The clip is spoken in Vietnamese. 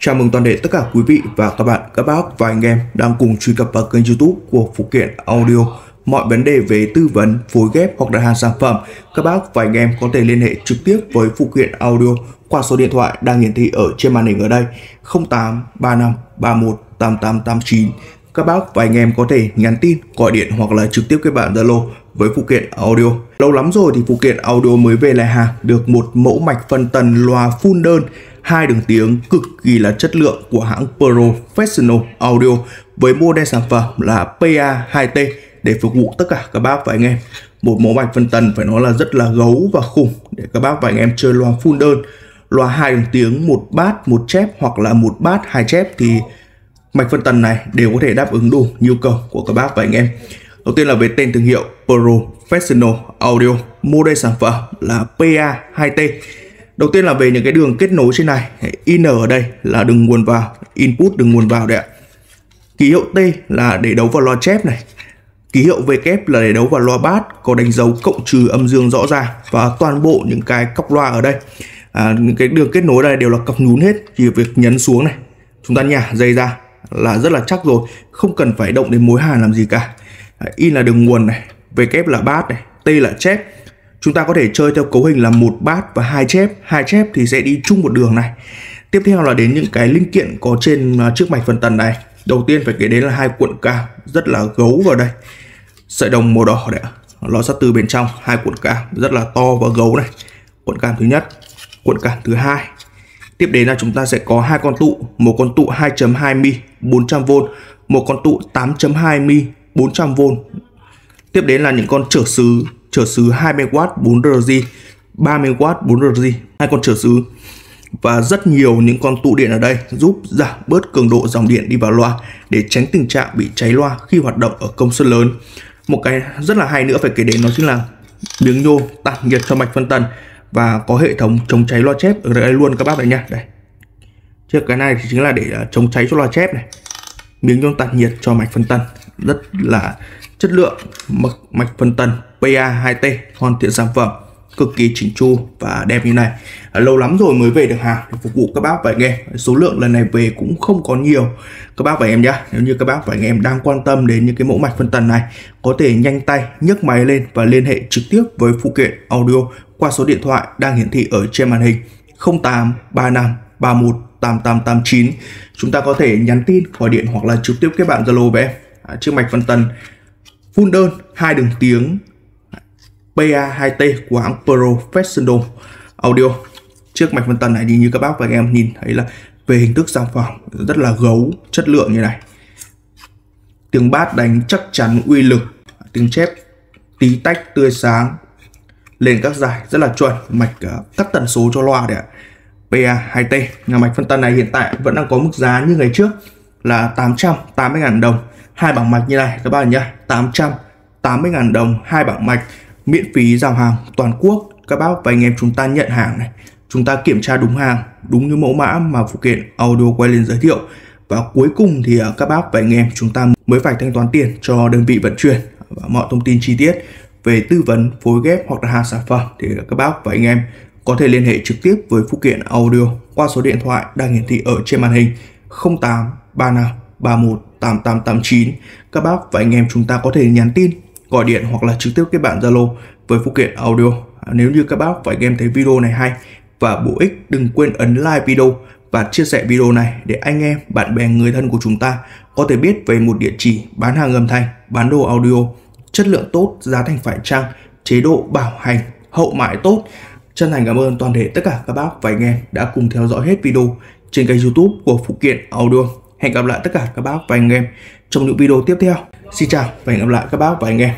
Chào mừng toàn thể tất cả quý vị và các bạn, các bác và anh em đang cùng truy cập vào kênh youtube của Phụ kiện Audio. Mọi vấn đề về tư vấn, phối ghép hoặc đặt hàng sản phẩm, các bác và anh em có thể liên hệ trực tiếp với Phụ kiện Audio qua số điện thoại đang hiển thị ở trên màn hình ở đây 08 35 31 8889. Các bác và anh em có thể nhắn tin, gọi điện hoặc là trực tiếp kết bạn Zalo với phụ kiện audio. Lâu lắm rồi thì phụ kiện audio mới về lại hàng được một mẫu mạch phân tần loa full đơn hai đường tiếng cực kỳ là chất lượng của hãng Professional Audio với model sản phẩm là PA2T để phục vụ tất cả các bác và anh em. Một mẫu mạch phân tần phải nói là rất là gấu và khủng để các bác và anh em chơi loa full đơn. Loa hai đường tiếng, một bát, một chép hoặc là một bát, hai chép thì mạch phân tần này đều có thể đáp ứng đủ nhu cầu của các bác và anh em. Đầu tiên là về tên thương hiệu Professional Audio, model sản phẩm là PA2T. Đầu tiên là về những cái đường kết nối trên này, in ở đây là đường nguồn vào, input đường nguồn vào đấy ạ. Ký hiệu T là để đấu vào loa chép này. Ký hiệu V kép là để đấu vào loa bát có đánh dấu cộng trừ âm dương rõ ràng và toàn bộ những cái cọc loa ở đây. À, những cái đường kết nối này đều là cọc nhún hết, chỉ việc nhấn xuống này, chúng ta nhả dây ra là rất là chắc rồi, không cần phải động đến mối hàn làm gì cả. In là đường nguồn này, V kép là bát này, T là chép. Chúng ta có thể chơi theo cấu hình là một bát và hai chép, hai chép thì sẽ đi chung một đường này. Tiếp theo là đến những cái linh kiện có trên à, chiếc mạch phần tần này. Đầu tiên phải kể đến là hai cuộn cào rất là gấu vào đây. Sợi đồng màu đỏ đấy, lò sắt từ bên trong, hai cuộn cào rất là to và gấu này. Cuộn cam thứ nhất, cuộn cam thứ hai. Tiếp đến là chúng ta sẽ có hai con tụ, một con tụ 2.2 mi 400V, một con tụ 8.2 mi 400V. Tiếp đến là những con trở xứ, trở sứ 20W 4RG, 30W 4RG, hai con trở sứ và rất nhiều những con tụ điện ở đây giúp giảm bớt cường độ dòng điện đi vào loa để tránh tình trạng bị cháy loa khi hoạt động ở công suất lớn. Một cái rất là hay nữa phải kể đến đó chính là miếng nhôm tản nhiệt cho mạch phân tần và có hệ thống chống cháy loa chép ở đây luôn các bác này nha. Đây. Chiếc cái này thì chính là để à, chống cháy cho loa chép này. Miếng nhôm tản nhiệt cho mạch phân tần rất là chất lượng mạch, mạch phân tần PA2T hoàn thiện sản phẩm cực kỳ chỉnh chu và đẹp như này. À, lâu lắm rồi mới về được hàng để phục vụ các bác và anh em số lượng lần này về cũng không có nhiều. Các bác và anh em nhé nếu như các bác và anh em đang quan tâm đến những cái mẫu mạch phân tần này có thể nhanh tay nhấc máy lên và liên hệ trực tiếp với phụ kiện audio qua số điện thoại đang hiển thị ở trên màn hình 08 35 31 8889 chúng ta có thể nhắn tin gọi điện hoặc là trực tiếp kết bạn Zalo với em. À, trước chiếc mạch phân tần full đơn hai đường tiếng. PA2T của hãng Professional Audio. Chiếc mạch phân tần này thì như các bác và anh em nhìn thấy là về hình thức sản phẩm rất là gấu chất lượng như này. Tiếng bát đánh chắc chắn uy lực tiếng chép tí tách tươi sáng. Lên các giải rất là chuẩn. Mạch uh, cắt tần số cho loa đấy ạ. PA2T nhà mạch phân tần này hiện tại vẫn đang có mức giá như ngày trước là 880.000 đồng hai bảng mạch như này, các bạn nhé 880.000 đồng, hai bảng mạch, miễn phí giao hàng toàn quốc. Các bác và anh em chúng ta nhận hàng này. Chúng ta kiểm tra đúng hàng, đúng như mẫu mã mà phụ kiện audio quay lên giới thiệu. Và cuối cùng thì à, các bác và anh em chúng ta mới phải thanh toán tiền cho đơn vị vận chuyển và mọi thông tin chi tiết về tư vấn, phối ghép hoặc là hàng sản phẩm thì các bác và anh em có thể liên hệ trực tiếp với phụ kiện audio qua số điện thoại đang hiển thị ở trên màn hình 08 35 31 8889 các bác và anh em chúng ta có thể nhắn tin gọi điện hoặc là trực tiếp kết bạn Zalo với phụ kiện audio. À, nếu như các bác và anh em thấy video này hay và bổ ích, đừng quên ấn like video và chia sẻ video này để anh em, bạn bè, người thân của chúng ta có thể biết về một địa chỉ bán hàng âm thanh, bán đồ audio, chất lượng tốt, giá thành phải chăng, chế độ bảo hành, hậu mãi tốt. Chân thành cảm ơn toàn thể tất cả các bác và anh em đã cùng theo dõi hết video trên kênh youtube của Phụ kiện Audio. Hẹn gặp lại tất cả các bác và anh em trong những video tiếp theo. Xin chào và hẹn gặp lại các bác và anh em.